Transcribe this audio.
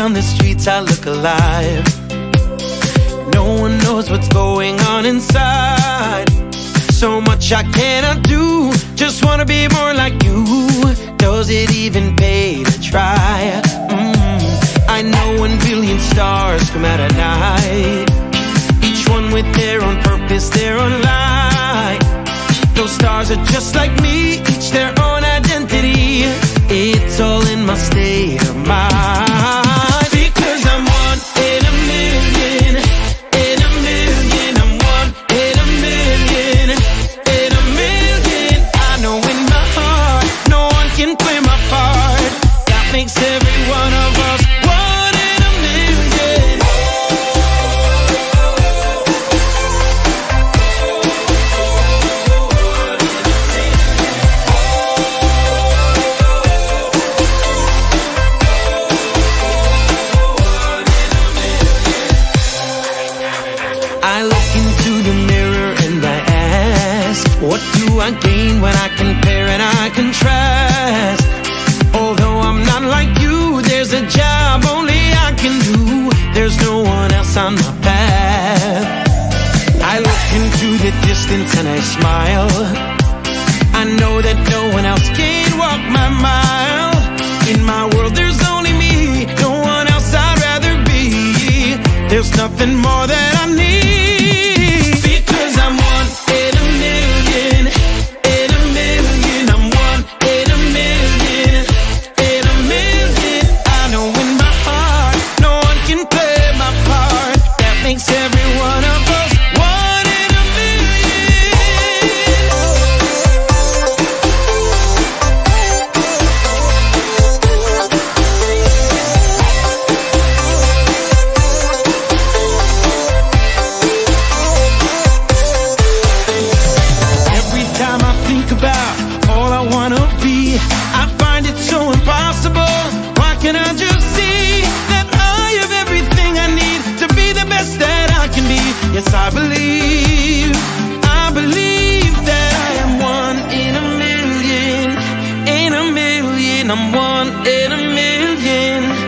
streets I look alive. No one knows what's going on inside. So much I cannot do. Just wanna be more like you. Does it even pay to try? Mm. I know one billion stars come out at night. Each one with their own purpose, their own light. Those stars are just like me, each their own identity. It's all in my state of mind. Makes every one of us one in a million. I look into the mirror and I ask, What do I gain when I compare and I contrast? Else on my path. I look into the distance and I smile. I know that no one else can walk my mile. In my world, there's only me, no one else I'd rather be. There's nothing more need. I'm one in a million.